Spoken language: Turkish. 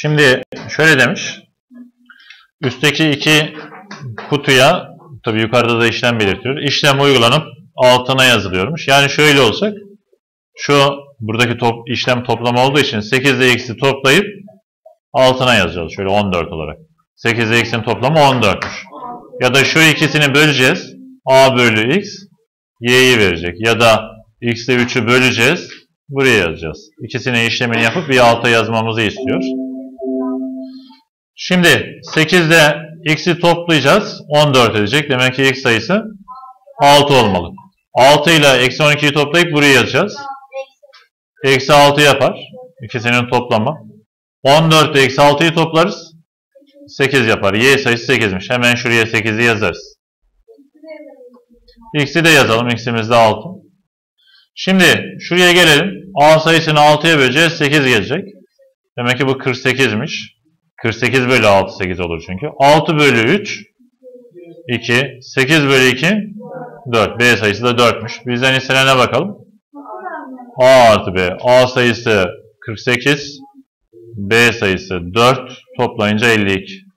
Şimdi şöyle demiş. Üstteki iki kutuya tabi yukarıda da işlem belirtiyor. İşlem uygulanıp altına yazılıyormuş. Yani şöyle olsak şu buradaki top, işlem toplama olduğu için 8 ile x'i toplayıp altına yazacağız. Şöyle 14 olarak. 8 ile x'in toplamı 14'müş. Ya da şu ikisini böleceğiz. a bölü x y'yi verecek. Ya da x ile 3'ü böleceğiz. Buraya yazacağız. İkisini işlemini yapıp bir alta yazmamızı istiyor. Şimdi 8 ile x'i toplayacağız. 14 edecek. Demek ki x sayısı 6 olmalı. 6 ile eksi 12'yi toplayıp buraya yazacağız. Eksi 6 yapar. İkisinin toplamı. 14 ile eksi 6'yı toplarız. 8 yapar. Y sayısı 8'miş. Hemen şuraya 8'i yazarız. X'i de yazalım. X'imiz de 6. Şimdi şuraya gelelim. A sayısını 6'ya böleceğiz. 8 gelecek. Demek ki bu 48'miş. 48 bölü 6 8 olur çünkü. 6 bölü 3 2. 8 bölü 2 4. B sayısı da 4'müş. Bizden istenene bakalım. A artı B. A sayısı 48. B sayısı 4. Toplayınca 52.